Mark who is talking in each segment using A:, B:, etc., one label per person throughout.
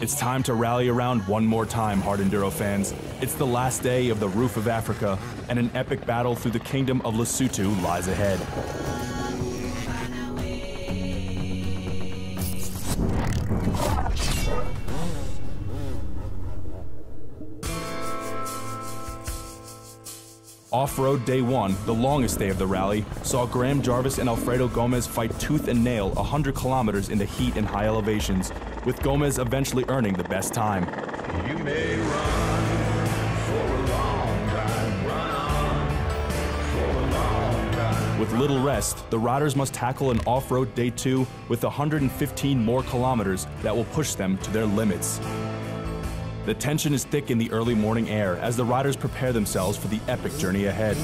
A: It's time to rally around one more time, hard enduro fans. It's the last day of the Roof of Africa, and an epic battle through the kingdom of Lesotho lies ahead. Off-road day one, the longest day of the rally, saw Graham Jarvis and Alfredo Gomez fight tooth and nail 100 kilometers in the heat and high elevations, with Gomez eventually earning the best time.
B: You may run for a long time, run on for a long time.
A: With little rest, the riders must tackle an off-road day two with 115 more kilometers that will push them to their limits. The tension is thick in the early morning air as the riders prepare themselves for the epic journey ahead.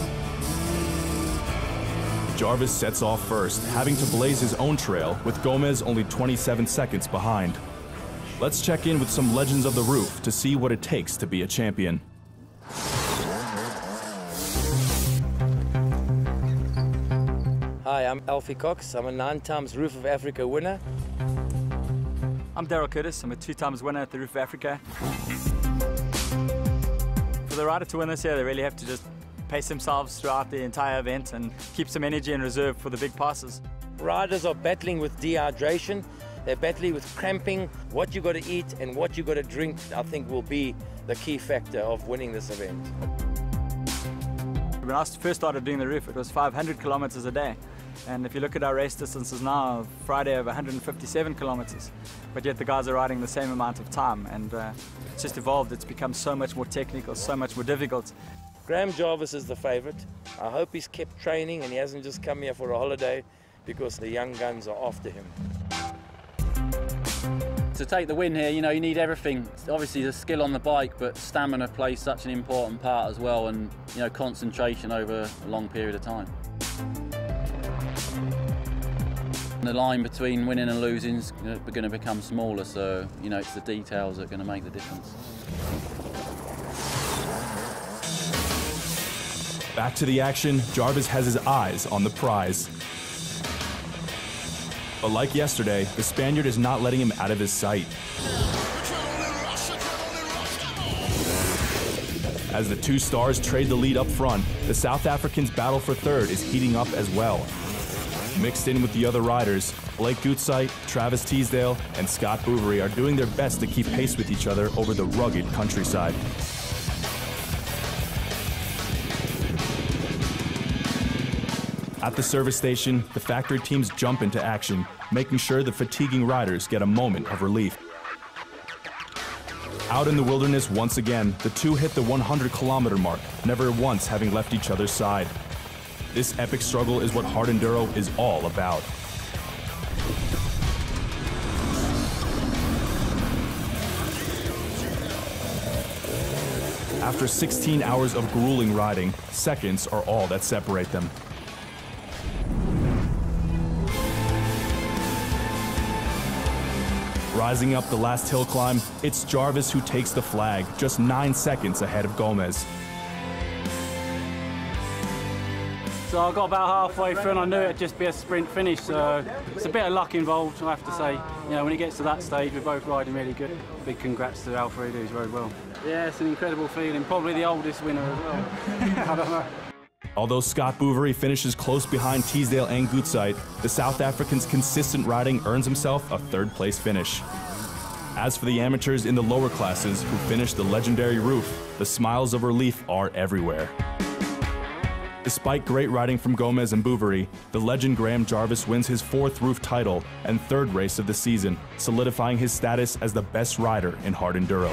A: Jarvis sets off first, having to blaze his own trail, with Gomez only 27 seconds behind. Let's check in with some legends of the roof to see what it takes to be a champion.
C: Hi, I'm Alfie Cox. I'm a nine times Roof of Africa winner.
D: I'm Daryl Curtis. I'm a two times winner at the Roof of Africa. For the rider to win this year, they really have to just pace themselves throughout the entire event and keep some energy in reserve for the big passes.
C: Riders are battling with dehydration. They're battling with cramping. What you got to eat and what you got to drink, I think, will be the key factor of winning this event.
D: When I first started doing the roof, it was 500 kilometers a day. And if you look at our race distances now, Friday of 157 kilometers, but yet the guys are riding the same amount of time. And uh, it's just evolved. It's become so much more technical, so much more difficult.
C: Graham Jarvis is the favourite. I hope he's kept training and he hasn't just come here for a holiday because the young guns are after him.
E: To take the win here, you know, you need everything. Obviously, the skill on the bike, but stamina plays such an important part as well, and you know, concentration over a long period of time. The line between winning and losing is going to become smaller, so you know, it's the details that are going to make the difference.
A: Back to the action, Jarvis has his eyes on the prize. But like yesterday, the Spaniard is not letting him out of his sight. As the two stars trade the lead up front, the South Africans' battle for third is heating up as well. Mixed in with the other riders, Blake Gutzeit, Travis Teasdale, and Scott Bouverie are doing their best to keep pace with each other over the rugged countryside. At the service station, the factory teams jump into action, making sure the fatiguing riders get a moment of relief. Out in the wilderness once again, the two hit the 100 kilometer mark, never once having left each other's side. This epic struggle is what hard enduro is all about. After 16 hours of grueling riding, seconds are all that separate them. Rising up the last hill climb, it's Jarvis who takes the flag, just nine seconds ahead of Gomez.
F: So I got about halfway through and I knew it'd just be a sprint finish, so it's a bit of luck involved, I have to say. You know, when it gets to that stage, we're both riding really good. Big congrats to Alfredo, he's rode well. Yeah, it's an incredible feeling, probably the oldest winner as well. I don't know.
A: Although Scott Bouverie finishes close behind Teasdale and Gutzeit, the South African's consistent riding earns himself a third place finish. As for the amateurs in the lower classes who finished the legendary roof, the smiles of relief are everywhere. Despite great riding from Gomez and Bouverie, the legend Graham Jarvis wins his fourth roof title and third race of the season, solidifying his status as the best rider in hard enduro.